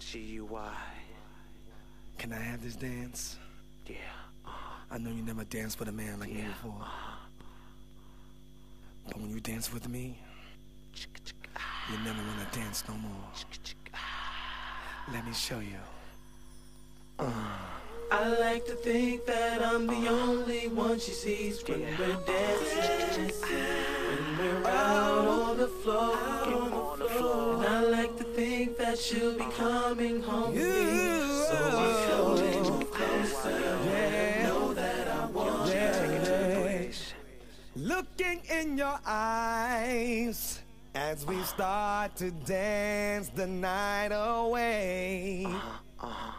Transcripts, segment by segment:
G-U-Y. Can I have this dance? Yeah. Uh-huh. I know you never danced with a man like me Yeah. before. Uh-huh. But when you dance with me, you never wanna dance no more. Let me show you. Uh. I like to think that I'm the only one she sees when we're dancing. When we're out on the floor. On the floor. And I like to think that she'll be coming home with me. So I slowly move closer. Yeah. Know that I want Yeah. her. Looking in your eyes as we start to dance the night away. Uh-huh, uh-huh.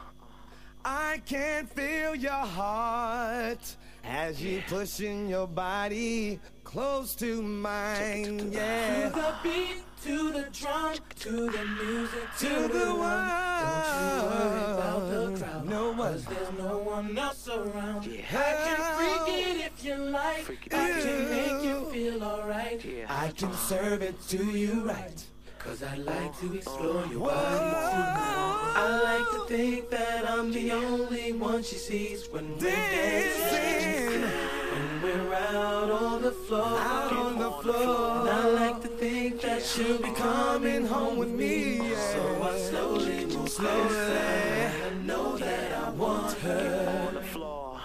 I can feel your heart as you pushing your body close to mine. Yeah. To Yeah. the beat, to the drum, to the music, To to the the one. Don't you worry about the one. crowd. No one. Cause there's no one else around. Yeah. I can freak it if you like. Freak it. I can make you feel alright. Yeah. I can serve it to you right. Cause I like to explore your body tonight. I like to think that I'm the only one she sees when we're dancing. When we're out on the floor. out on the floor. And I like to think that she'll be coming home with me. yeah. So I slowly move slowly. I know that I want her. On the floor.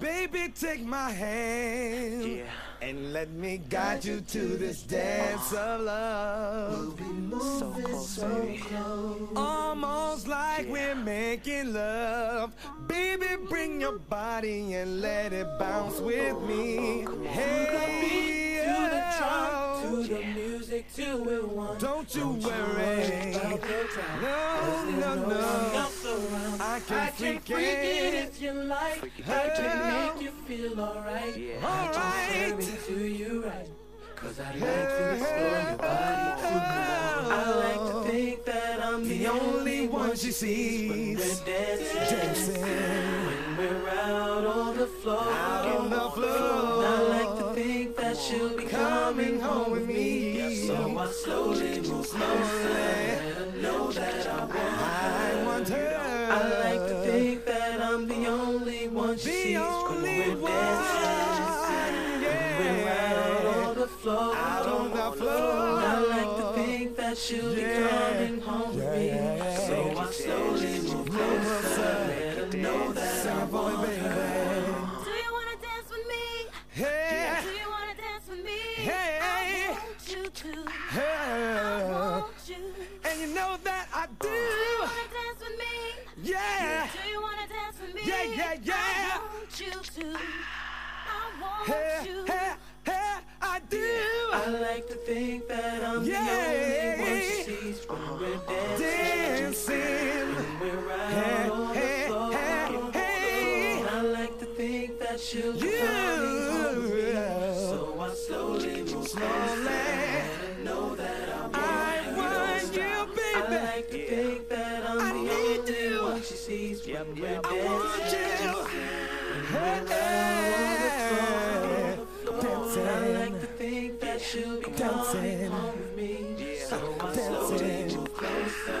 Baby, take my hand Yeah. and let me guide you to this dance of love. We'll so close, so baby. Almost like Yeah. we're making love. Baby, your body and let it bounce with me. Hey, To the drum, to the music, till we're one. don't you worry. About the crowd. No, no, no no. else. I can I can freak freak it it. if you like. I can make you feel alright. Yeah. I can serve Alright. it to you right. Cause I like to explore your body tonight. I like to think that I'm the only one she sees when we're dancing. Dancing When we're out on the floor. out on the I like to think that she'll be coming home with me. So I slowly move closer. Her know that I want I want her. I like to think that I'm the only one she sees when we're one. dancing. We're out Yeah. on the floor. Out on the floor. I like to think that she'll be coming home with me. Yeah, yeah, yeah. So I slowly move closer. Let know that I Sing for me, baby. Do you wanna dance with me? Hey, Do you wanna dance with me? Hey. I want you to. I want you. And you know that I Do Do you wanna dance with me? Yeah. Do you wanna dance with me? Yeah, yeah, yeah. I want you to. I want Hey, you. hey, hey, I do. I like to think that I'm Yeah. the only one she sees when we're dancing. Dancing. You. coming home with me. So I slowly move Slowly. Let know that I want I want you, I baby. like to think that I'm I the need only you. one she sees when Yep, we're yep. I want dancing. you. Hey, Dancing. I like to think that she'll be Dancing. home with me. Yeah. So I slowly Dancing. move closer.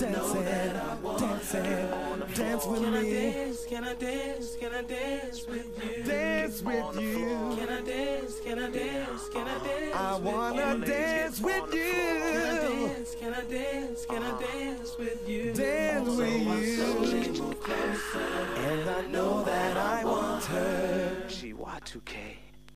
Her know that I want Dancing, dance with Can I dance? Can I dance? Can I dance with you? dance with you. Can I dance? Can I dance? Can I dance? I with wanna you? dance with Can I you. dance? Can I dance? Can I dance with you? Dance with you. slowly move closer. And I know that I want her. G-Y2K.